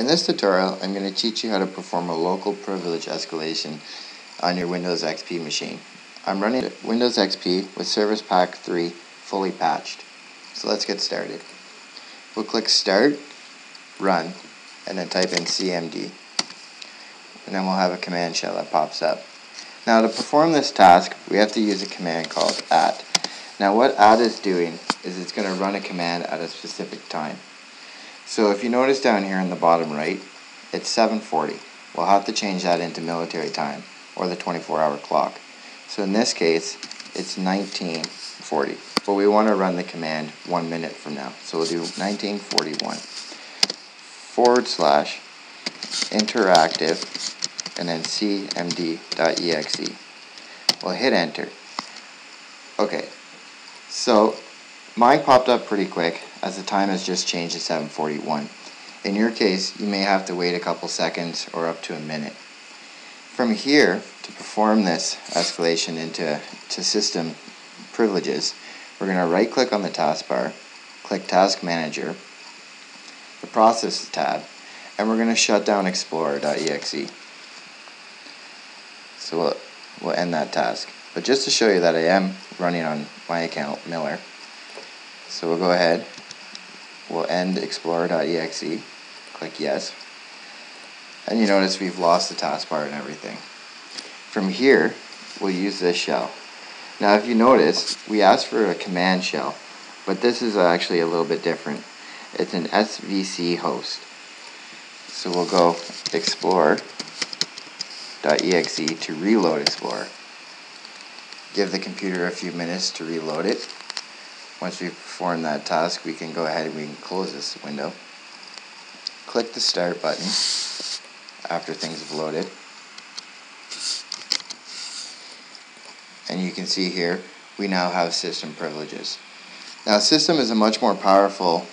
In this tutorial, I'm going to teach you how to perform a local privilege escalation on your Windows XP machine. I'm running Windows XP with Service Pack 3 fully patched. So let's get started. We'll click Start, Run, and then type in CMD. And then we'll have a command shell that pops up. Now to perform this task, we have to use a command called at. Now what at is doing is it's going to run a command at a specific time. So if you notice down here in the bottom right, it's 740. We'll have to change that into military time, or the 24-hour clock. So in this case, it's 1940. But we want to run the command one minute from now. So we'll do 1941 forward slash interactive and then cmd.exe. We'll hit enter. Okay, so Mine popped up pretty quick as the time has just changed to 741. In your case, you may have to wait a couple seconds or up to a minute. From here, to perform this escalation into to system privileges, we're going to right click on the taskbar, click Task Manager, the Process tab, and we're going to shut down Explorer.exe. So we'll, we'll end that task. But just to show you that I am running on my account, Miller, so we'll go ahead, we'll end explorer.exe, click yes, and you notice we've lost the taskbar and everything. From here, we'll use this shell. Now if you notice, we asked for a command shell, but this is actually a little bit different. It's an SVC host. So we'll go explorer.exe to reload Explorer. Give the computer a few minutes to reload it. Once we perform that task, we can go ahead and we can close this window. Click the Start button after things have loaded. And you can see here, we now have system privileges. Now, system is a much more powerful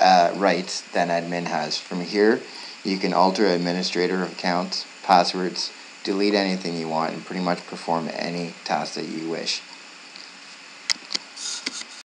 uh, right than admin has. From here, you can alter administrator accounts, passwords, delete anything you want, and pretty much perform any task that you wish.